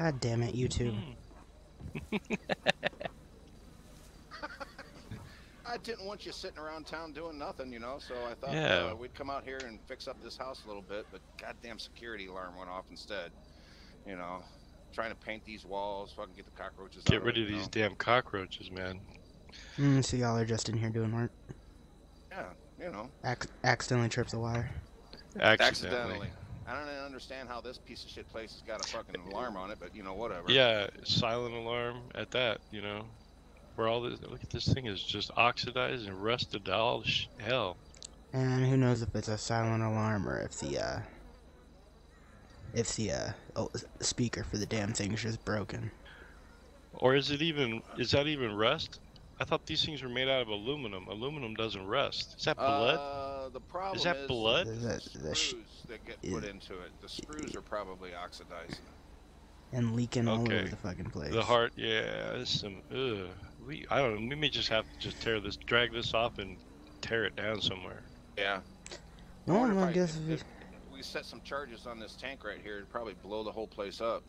God damn it, you two. I didn't want you sitting around town doing nothing, you know. So I thought Yeah. uh, we'd come out here and fix up this house a little bit. But goddamn security alarm went off instead. You know, trying to paint these walls, fucking get the cockroaches. Get out rid it, of these know? damn cockroaches, man. Mm, so y'all are just in here doing work. Yeah, you know, Ac- accidentally trips the wire. Accidentally. accidentally. I don't even understand how this piece of shit place has got a fucking alarm on it, but you know, whatever. Yeah, silent alarm at that, you know. Where all this, look at this thing is just oxidized and rusted to all sh- hell. And who knows if it's a silent alarm or if the uh if the uh oh, speaker for the damn thing's just broken. Or is it even, is that even rust? I thought these things were made out of aluminum. Aluminum doesn't rust. Is that blood? Uh, the problem that blood? the That- that sh- screws that get is- put into it. The screws are probably oxidizing. And leaking all over the fucking place. the heart, yeah, some, ugh. We, I don't know, we may just have to just tear this, drag this off and tear it down somewhere. Yeah. No, wonder I I- guess if- if we- if we set some charges on this tank right here, it'd probably blow the whole place up.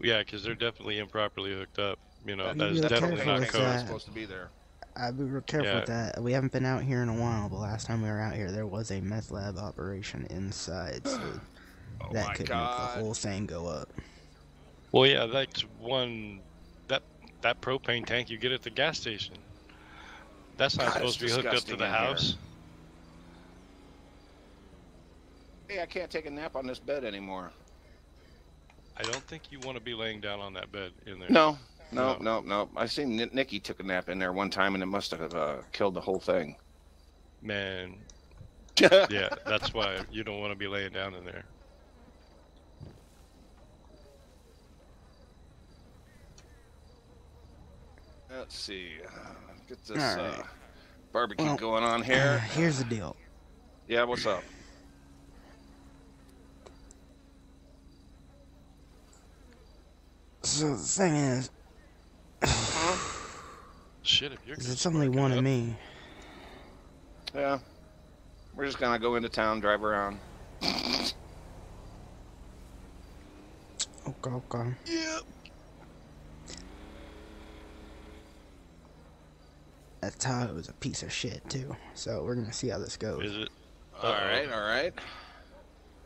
Yeah, because they're definitely improperly hooked up. You know, You that is gotta definitely careful not with code. that. supposed to be there. I'd be real careful with that. We haven't been out here in a while, but last time we were out here, there was a meth lab operation inside, so Oh that could god. make the whole thing go up. Well, yeah, that's one that that propane tank you get at the gas station. That's not God, supposed to be hooked up to the in here. house. Hey, I can't take a nap on this bed anymore. I don't think you want to be laying down on that bed in there. No, no, No. no, no. I seen Ni- Nikki took a nap in there one time, and it must have uh, killed the whole thing. Man, yeah, that's why you don't want to be laying down in there. Let's see. Uh, get this All uh, barbecue Well, going on Uh, here. here's the deal. Yeah, what's up? So the thing is, Shit, if you're is gonna it's only spark it one of me. Yeah, we're just gonna go into town, drive around. Okay, okay. Yeah. That Tahoe is a piece of shit too. So we're gonna see how this goes. Is it? All Uh-oh. right, all right.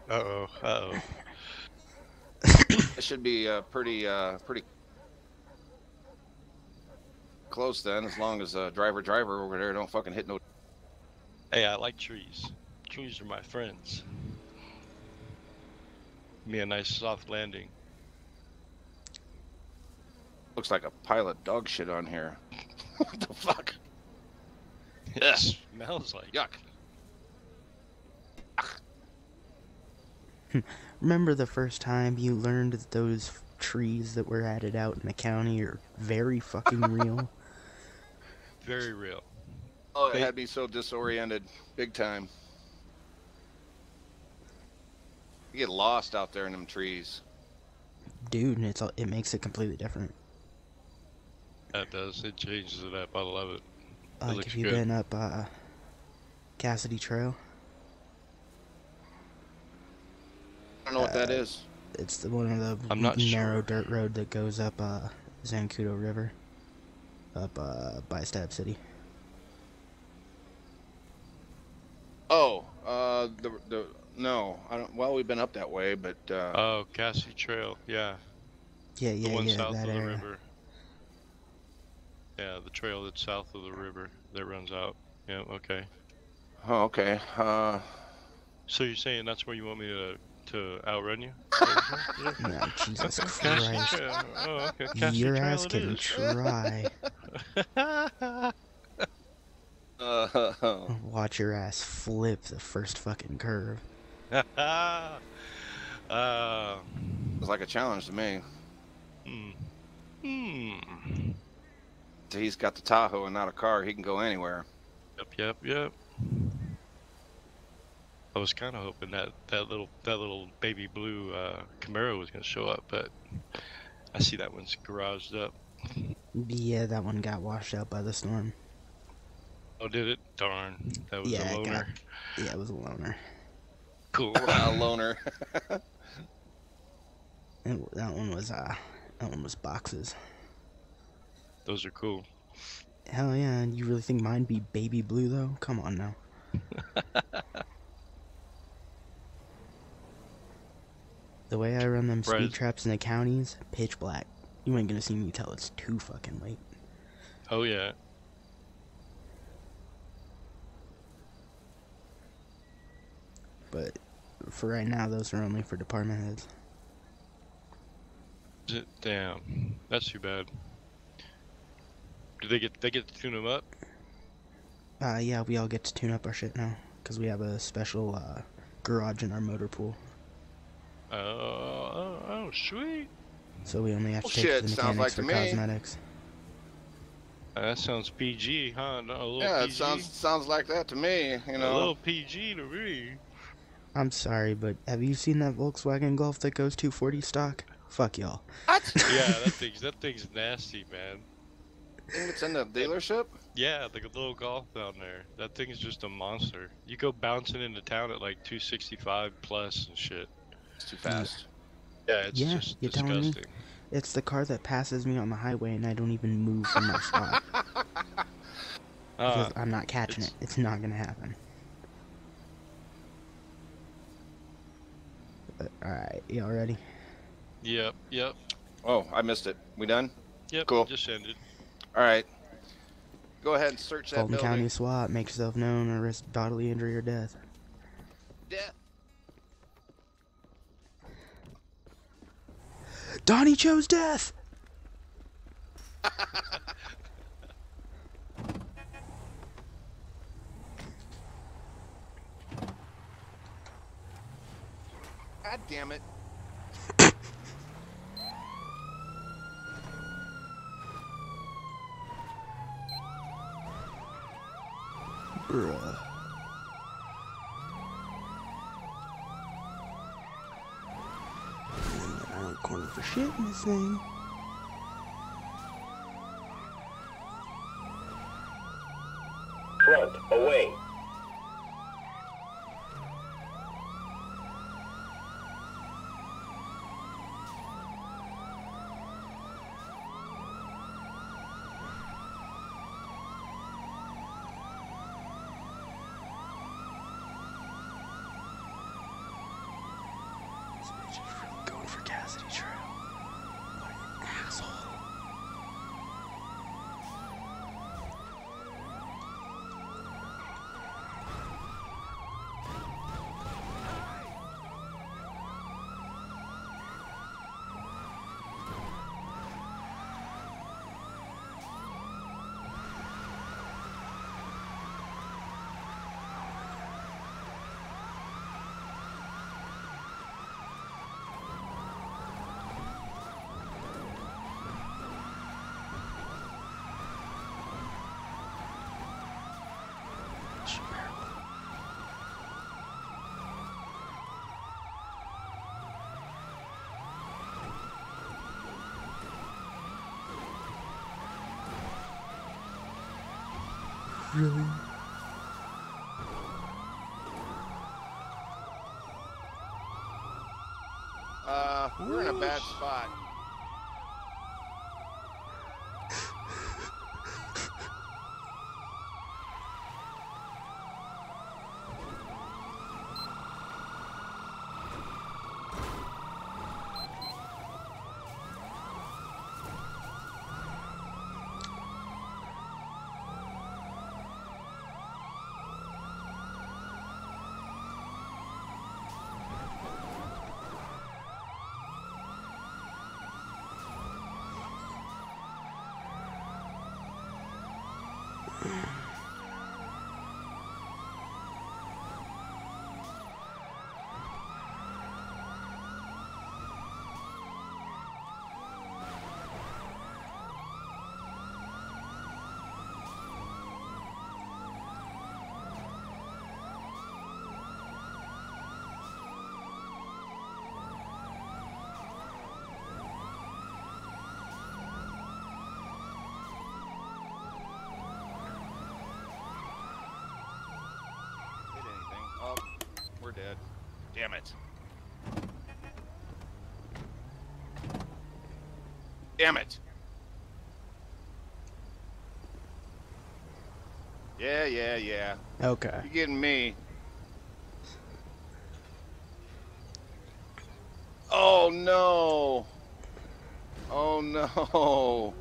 Uh oh. Uh oh. It should be uh, pretty, uh, pretty close then, as long as uh, driver, driver over there don't fucking hit no. Hey, I like trees. Trees are my friends. Me a nice soft landing. Looks like a pile of dog shit on here. what the fuck? It smells like. Yuck. Remember the first time you learned that those trees that were added out in the county are very fucking real? Very real. Oh, it They- had me so disoriented, big time. You get lost out there in them trees. Dude, and it's all, it makes it completely different. That does. It changes it up. I love it. Like looks if you've good. been up uh, Cassidy Trail, I don't know what that Uh, it's the one of the I'm not narrow sure. dirt road that goes up uh, Zancudo River, up uh, by Stab City. Oh, uh, the the no, I don't. Well, we've been up that way, but uh, Oh, Cassie Trail. Yeah. Yeah, The yeah, one yeah, south that of the area. river. Yeah, the trail that's south of the river that runs out. Yeah, okay. oh, okay. Uh, So you're saying that's where you want me to to outrun you? Yeah. No, Jesus Christ. Oh, okay. Your ass can is. try. uh, Watch your ass flip the first fucking curve. uh, it's like a challenge to me. hmm. Hmm. He's got the Tahoe and not a car. He can go anywhere. Yep, yep, yep. I was kind of hoping that that little that little baby blue uh, Camaro was gonna show up, but I see that one's garaged up. Yeah, that one got washed out by the storm. Oh, did it? Darn, that was Yeah, a it got- loner. Yeah, it was a loner. Cool. a loner. And that one was uh, that one was boxes. Those are cool. Hell yeah! You really think mine be baby blue though? Come on now. the way I run them speed traps in the counties, pitch black. You ain't gonna see me till it's too fucking late. Oh yeah. But for right now, those are only for department heads. Damn, that's too bad. Do they get they get to tune them up? Uh, yeah, we all get to tune up our shit now because we have a special uh, garage in our motor pool. Oh, oh, oh, sweet. So we only have to Well, take it shit, the sounds mechanics like for me. cosmetics. Uh, That sounds PG, huh? No, a little Yeah, PG. it sounds sounds like that to me. You know, a little PG to me. I'm sorry, but have you seen that Volkswagen Golf that goes 240 stock? Fuck y'all. What? Yeah, that thing's that thing's nasty, man. Think it's in the dealership? Yeah, the little golf down there. That thing's just a monster. You go bouncing into town at like 265 plus and shit. It's too fast. Yeah, it's Yeah, just you're telling me? It's the car that passes me on the highway and I don't even move from my spot Uh, I'm not catching it's- it. It's not gonna happen. Alright, y'all ready? yep, yep, Oh, I missed it. We done? yep. Cool. Just ended. All right. Go ahead and search that Fulton building. County SWAT, make yourself known or risk bodily injury or death. Death. Donnie chose death! God damn it. Bruh. I don't corner for shit in this thing. Front, away. This bitch is really going for Cassidy Trail. What an asshole. Really? Uh, we're in a bad spot. Hit anything? Oh, we're dead. Damn it. Damn it. Yeah, yeah, yeah. Okay. You're getting me. Oh no. Oh no.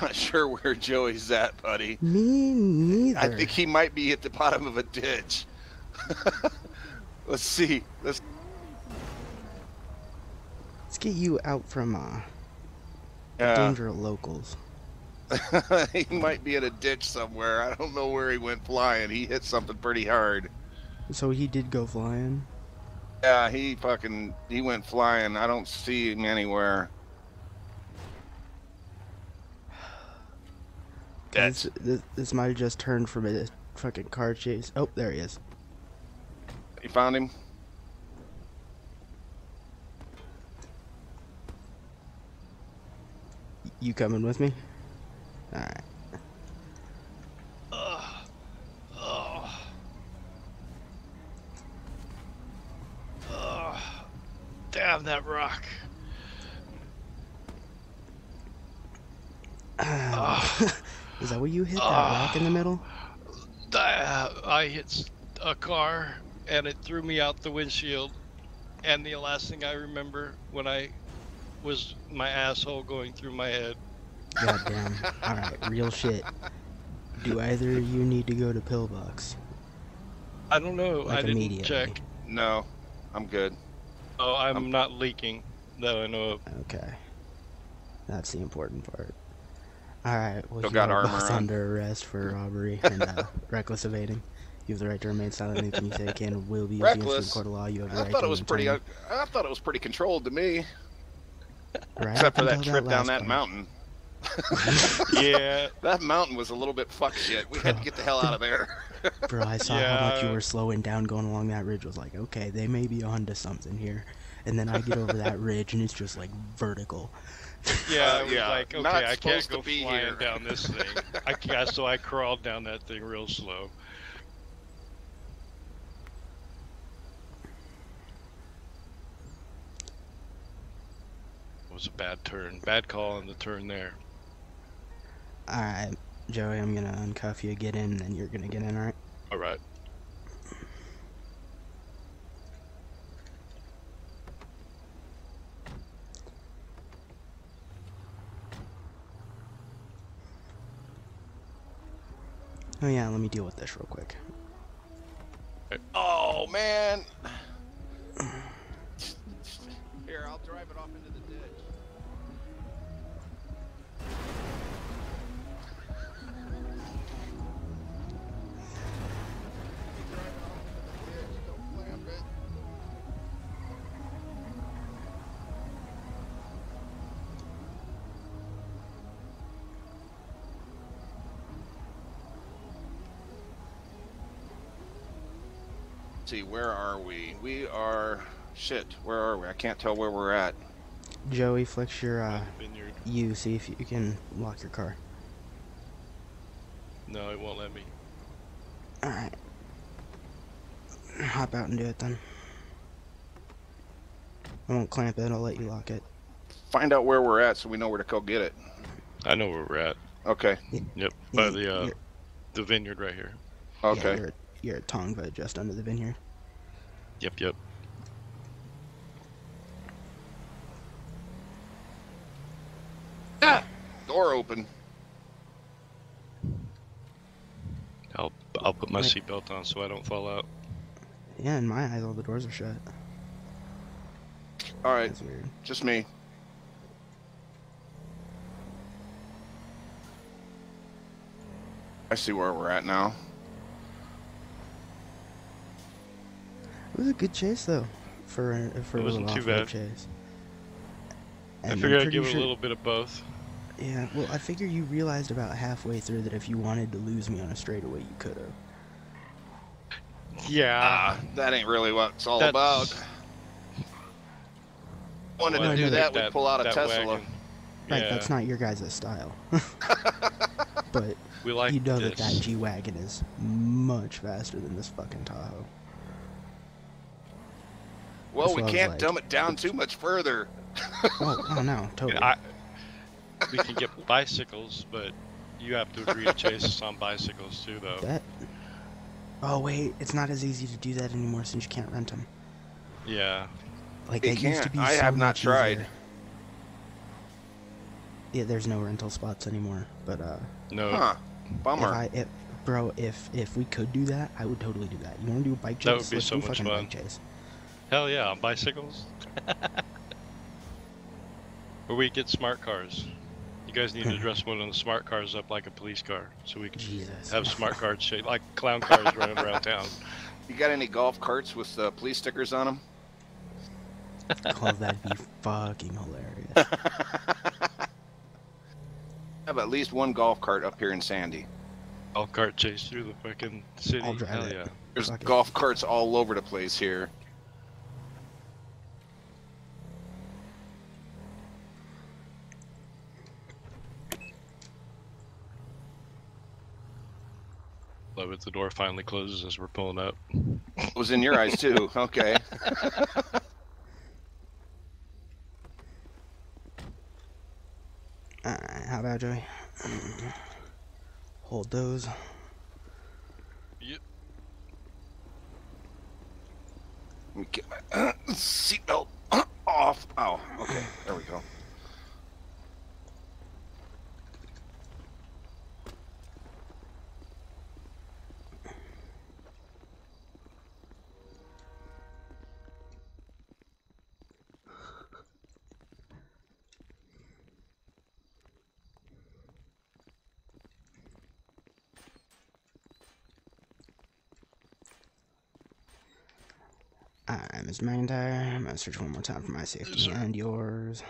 Not sure where Joey's at, buddy. Me neither. I think he might be at the bottom of a ditch. Let's see. Let's. Let's get you out from uh, Yeah, danger locals. he might be in a ditch somewhere. I don't know where he went flying. He hit something pretty hard. So he did go flying. Yeah, he fucking he went flying. I don't see him anywhere. This, this, this might have just turned from a fucking car chase. Oh, there he is. You found him? You coming with me? Alright. Ugh. Ugh. Ugh. Damn that rock. is that what you hit? That Ah. rock in the middle? I, I hit a car and it threw me out the windshield. And the last thing I remember when I was my asshole going through my head. Goddamn. Alright, real shit. Do either of you need to go to Pillbox? I don't know. I Like didn't check. No, I'm good. Oh, I'm Um, not leaking that I know of. Okay. That's the important part. Alright, well, Still you got are armor both on. under arrest for robbery and uh, reckless evading. You have the right to remain silent. Anything you say can and will be used against you in court of law. You have the I right thought to it was pretty. silent. I thought it was pretty controlled to me, Right except for that until trip down that part. mountain. yeah, That mountain was a little bit fuck shit. We had to get the hell out of there. Bro, I saw how much you were slowing down going along that ridge. Was like, okay, they may be onto something here. And then I get over that ridge and it's just like vertical. Yeah, Uh, I was yeah, like, okay, not I can't go be flying here. down this thing. I can't, so I crawled down that thing real slow. It was a bad turn, bad call on the turn there. Alright, Joey, I'm gonna uncuff you, get in, and then you're gonna get in, alright? All right. Oh yeah, let me deal with this real quick. Oh man. Here, I'll drive it off into the ditch. See, where are we? We are shit. Where are we? I can't tell where we're at. Joey, flex your uh, Vineyard. U, see if you can lock your car. No, it won't let me. Alright. Hop out and do it then. I won't clamp it, I'll let you lock it. Find out where we're at so we know where to go get it. I know where we're at. Okay. Yep, Yeah, by the uh, the vineyard right here. Okay. you're, you're at Tongva, just under the vineyard. Yep, yep. Ah! Door open. I'll I'll put my Wait. seatbelt on so I don't fall out. Yeah, in my eyes, all the doors are shut. All right. That's weird. Just me. I see where we're at now. It was a good chase, though, for a, for It a wasn't little too off-road bad. chase. I And I'm figured I'd pretty give it sure- a little bit of both. Yeah, well, I figure you realized about halfway through that if you wanted to lose me on a straightaway, you could have. Yeah. Ah, that ain't really what it's all That's- about. Wanted Well, to I do think that, we'd pull out a Tesla. wagon- Right, Yeah, that's not your guys' style. but we like you know that that G wagon is much faster than this fucking Tahoe. Well, we what I was can't like. dumb it down too much further. Oh, oh no, totally. I, we can get bicycles, but you have to agree to chase us on bicycles too, though. That. Oh wait, it's not as easy to do that anymore since you can't rent them. Yeah. Like it used to can't. be. I so have not much tried. easier. Yeah, there's no rental spots anymore. But uh, No. Huh? if Bummer. I, if, bro, if if we could do that, I would totally do that. You want to do a bike chase? That would be Let's so do much fucking fun. bike chase. Hell yeah, on bicycles. or we get smart cars. You guys need to dress one of the smart cars up like a police car, so we can Jesus. have smart cars shaped like clown cars running around town. You got any golf carts with uh, police stickers on them? oh, that'd be fucking hilarious. have at least one golf cart up here in Sandy. All cart chase through the fucking city. I'll drive Hell it. yeah. There's Fuck it. golf carts all over the place here. The door finally closes as we're pulling up. It was in your eyes too. Okay. Alright, how about Joey? Hold those. Yep. Let me get my seatbelt off. Oh, okay. There we go. Alright, Mr. MacIntyre. I'm gonna search one more time for my safety and yours.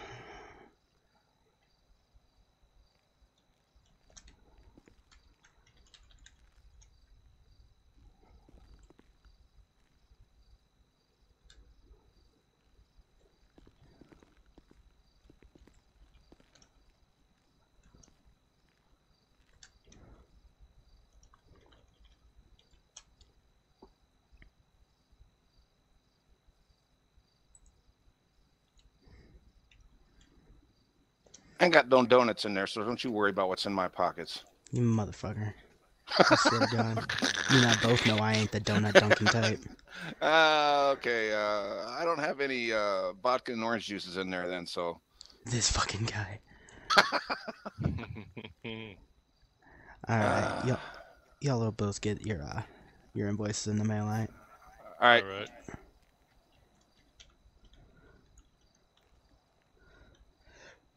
I ain't got no donuts in there, so don't you worry about what's in my pockets. You motherfucker. I swear to God. You and I both know I ain't the donut dunking type. Uh, okay. Uh, I don't have any uh, vodka and orange juices in there then, so This fucking guy. Alright, Ah. y'all, y'all will both get your uh, your invoices in the mail, alright? all right. All right.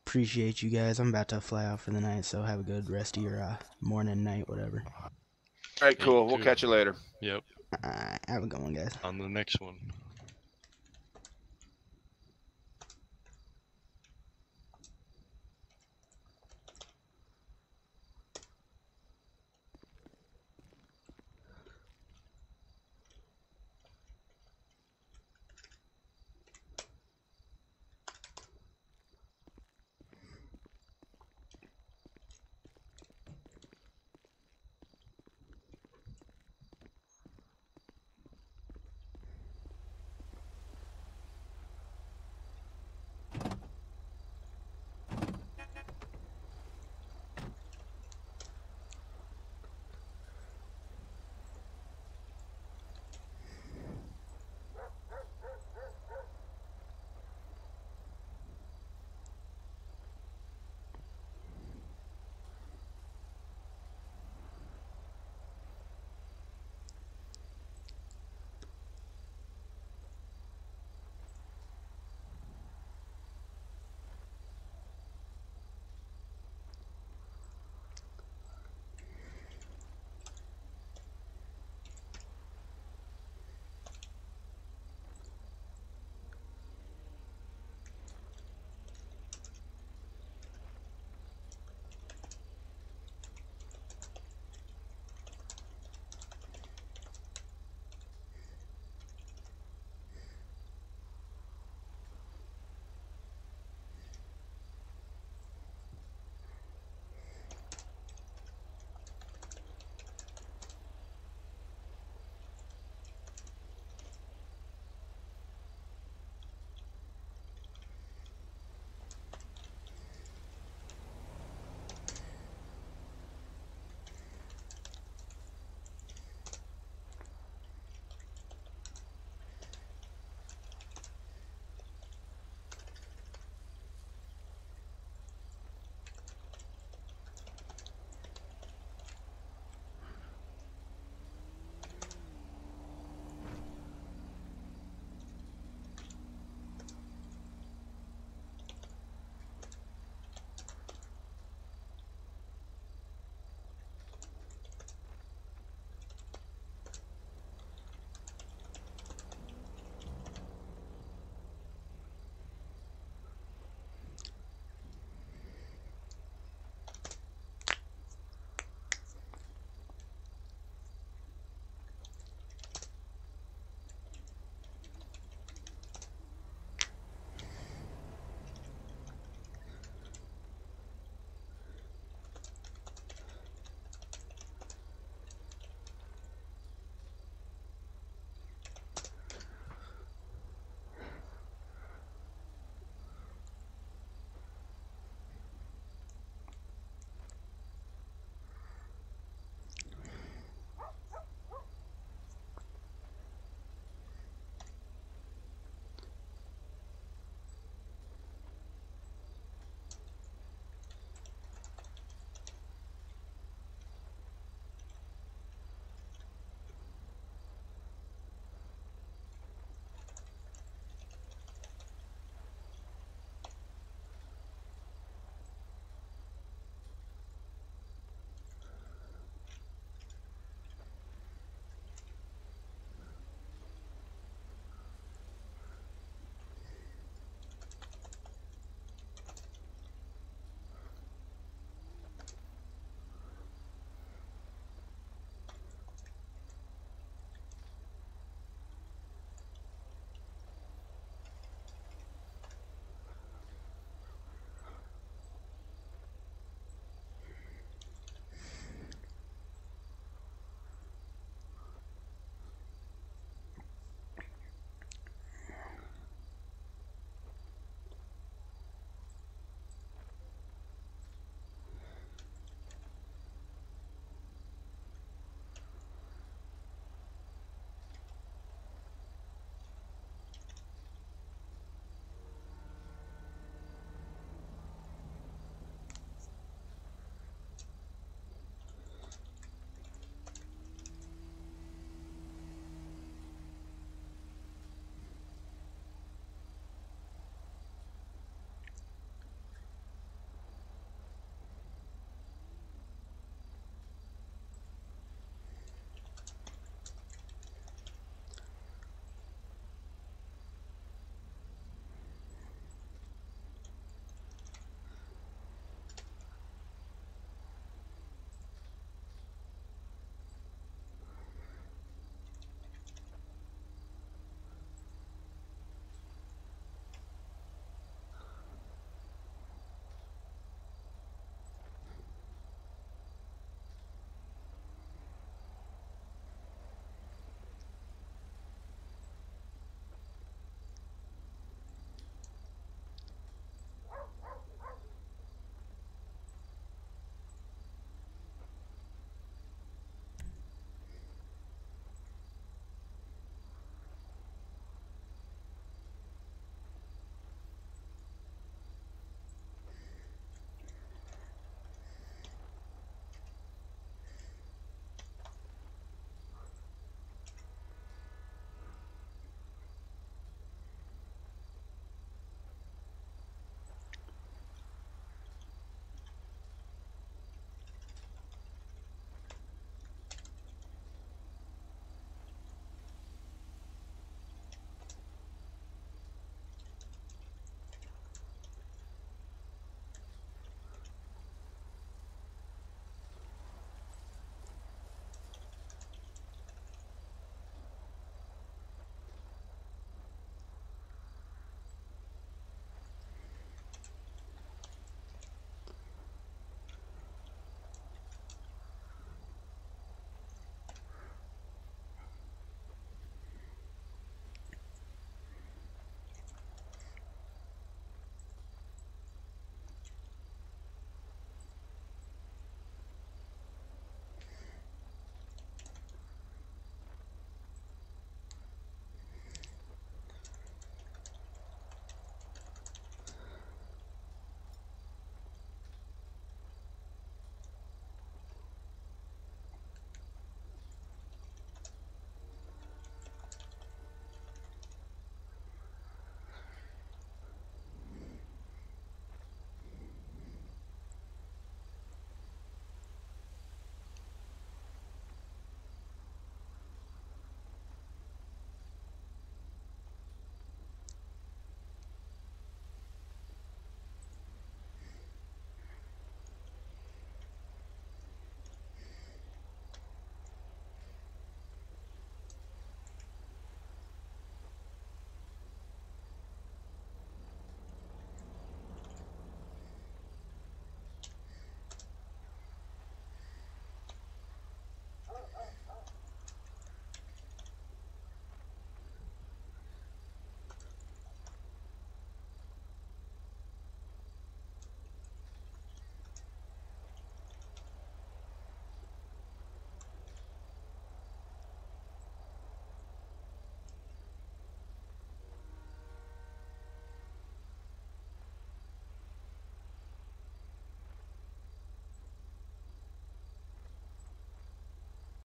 Appreciate you guys. I'm about to fly out for the night, so have a good rest of your uh, morning, night, whatever. All right, cool. We'll catch you later. Yep. Alright, have a good one, guys. On the next one.